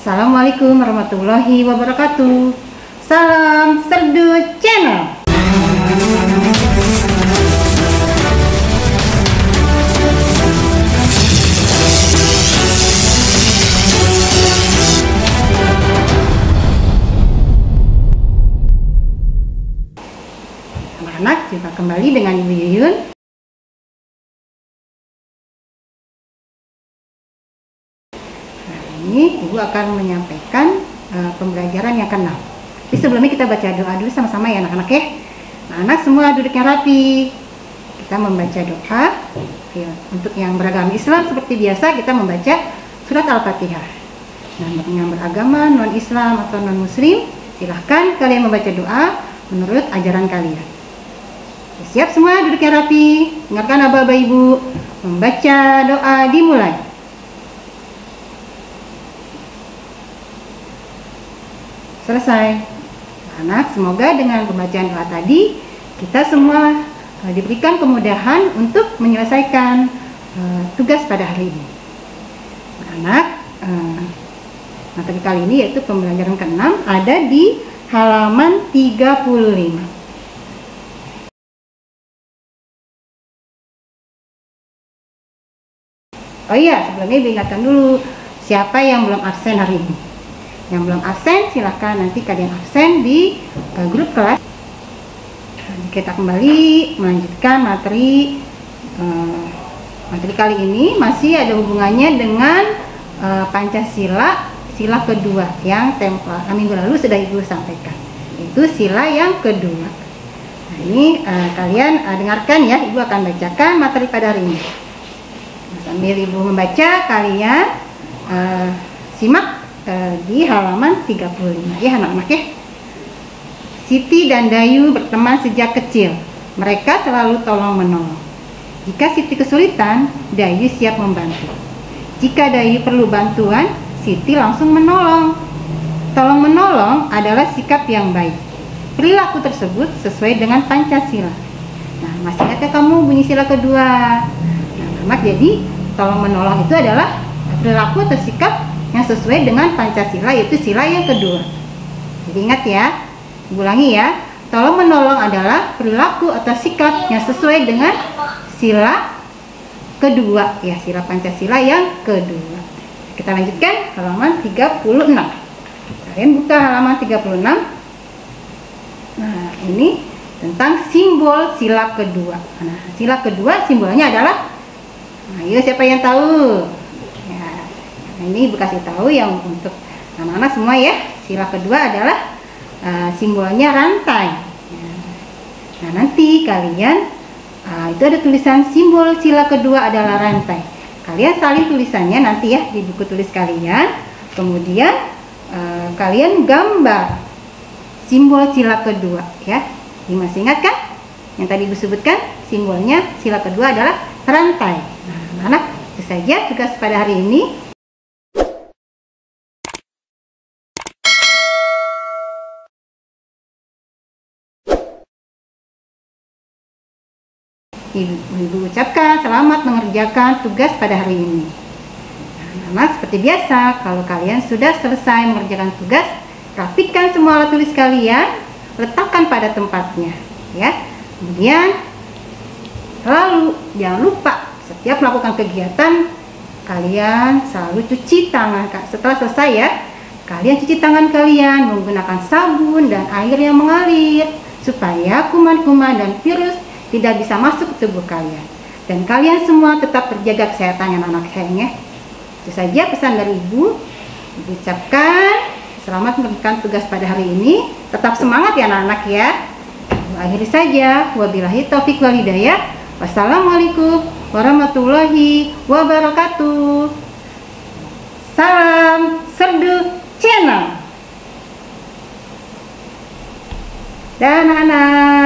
Assalamualaikum warahmatullahi wabarakatuh. Salam Serdu Channel. Anak-anak jumpa kembali dengan Ibu Yuyun akan menyampaikan uh, pembelajaran yang keenam. Tapi sebelumnya kita baca doa dulu sama-sama ya anak-anak ya. Nah, anak semua duduknya rapi. Kita membaca doa. Ya, untuk yang beragama Islam seperti biasa kita membaca surat Al-Fatihah. Nah, untuk yang beragama non-Islam atau non-Muslim, silahkan kalian membaca doa menurut ajaran kalian. Siap semua duduknya rapi. Dengarkan abah-abah ibu membaca doa dimulai. Selesai. Anak, semoga dengan pembacaan doa tadi kita semua uh, diberikan kemudahan untuk menyelesaikan uh, tugas pada hari ini. Anak, uh, materi kali ini yaitu pembelajaran ke-6 ada di halaman 35. Oh iya, sebelumnya Ibu ingatkan dulu siapa yang belum absen hari ini. Yang belum absen silahkan nanti kalian absen di uh, grup kelas. Nah, kita kembali melanjutkan materi uh, materi kali ini masih ada hubungannya dengan uh, Pancasila sila kedua yang tempo minggu lalu sudah Ibu sampaikan. Itu sila yang kedua. Nah, ini uh, kalian uh, dengarkan ya, Ibu akan bacakan materi pada hari ini. Sambil ibu membaca, kalian uh, simak uh, di halaman 35 ya anak-anak ya. Siti dan Dayu berteman sejak kecil. Mereka selalu tolong menolong. Jika Siti kesulitan, Dayu siap membantu. Jika Dayu perlu bantuan, Siti langsung menolong. Tolong menolong adalah sikap yang baik. Perilaku tersebut sesuai dengan Pancasila. Nah, masih ingatkah kamu bunyi sila kedua? Nah, jadi tolong menolong itu adalah perilaku atau sikap yang sesuai dengan Pancasila yaitu sila yang kedua. Jadi ingat ya, ulangi ya. Tolong menolong adalah perilaku atau sikap yang sesuai dengan sila kedua ya, sila Pancasila yang kedua. Kita lanjutkan halaman 36. Kalian buka halaman 36. Nah, ini tentang simbol sila kedua. Nah, sila kedua simbolnya adalah Nah, siapa yang tahu? Nah ini ibu kasih tahu yang untuk anak-anak semua ya. Sila kedua adalah uh, simbolnya rantai. Nah nanti kalian uh, itu ada tulisan simbol sila kedua adalah rantai. Kalian salin tulisannya nanti ya di buku tulis kalian. Kemudian uh, kalian gambar simbol sila kedua ya. Ini masih ingat kan? Yang tadi ibu sebutkan simbolnya sila kedua adalah rantai. Nah, anak-anak itu saja tugas pada hari ini. Ibu, ucapkan selamat mengerjakan tugas pada hari ini. Nah, seperti biasa, kalau kalian sudah selesai mengerjakan tugas, rapikan semua alat tulis kalian, letakkan pada tempatnya, ya. Kemudian, lalu jangan lupa setiap melakukan kegiatan kalian selalu cuci tangan kak setelah selesai ya kalian cuci tangan kalian menggunakan sabun dan air yang mengalir supaya kuman-kuman dan virus tidak bisa masuk ke tubuh kalian. Dan kalian semua tetap terjaga kesehatan anak-anak sayangnya itu saja pesan dari ibu. Diucapkan selamat mengerjakan tugas pada hari ini. Tetap semangat ya anak-anak ya. Akhiri saja. Wabillahi taufik walhidayah wassalamualaikum warahmatullahi wabarakatuh. Salam Serdu Channel. Dan anak-anak